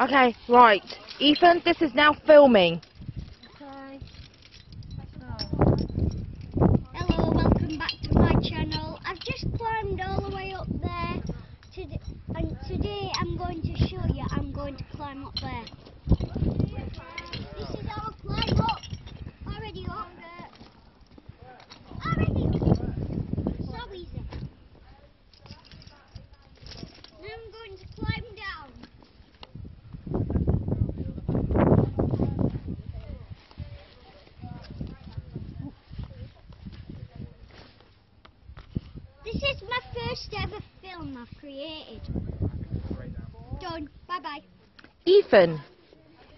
Okay, right. Ethan, this is now filming. Okay. Hello, welcome back to my channel. I've just climbed all the way up there, to and today I'm going to show you. I'm going to climb up there. This is our climb up. Already up. Already. So easy. Now I'm going to climb down. This is my first ever film I've created. Done. Bye bye. Ethan,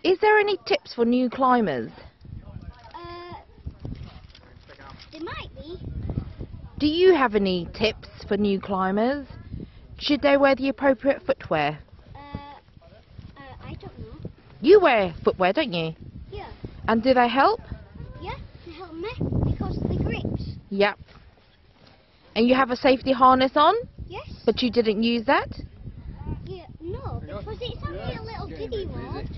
is there any tips for new climbers? Uh, there might be. Do you have any tips for new climbers? Should they wear the appropriate footwear? Uh, uh, I don't know. You wear footwear, don't you? Yeah. And do they help? Yeah, to help me because of the grips. Yep. And you have a safety harness on, Yes. but you didn't use that? Uh, yeah. No, because it's only a little diddy road.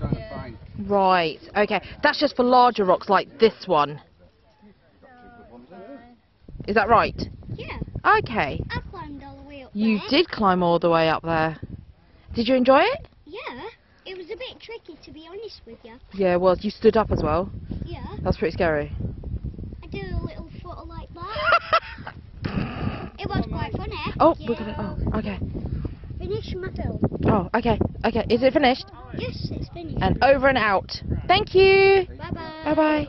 Right, okay. That's just for larger rocks like this one. Is that right? Yeah. Okay. I climbed all the way up You there. did climb all the way up there. Did you enjoy it? Yeah. It was a bit tricky to be honest with you. Yeah, well, you stood up as well. Yeah. That's pretty scary. I did a little footer like that. it was quite funny. Oh, we're gonna. Oh, okay. Finish my film. Oh, okay. Okay. Is it finished? Yes, it's finished. And over and out. Thank you. Bye bye. Bye bye.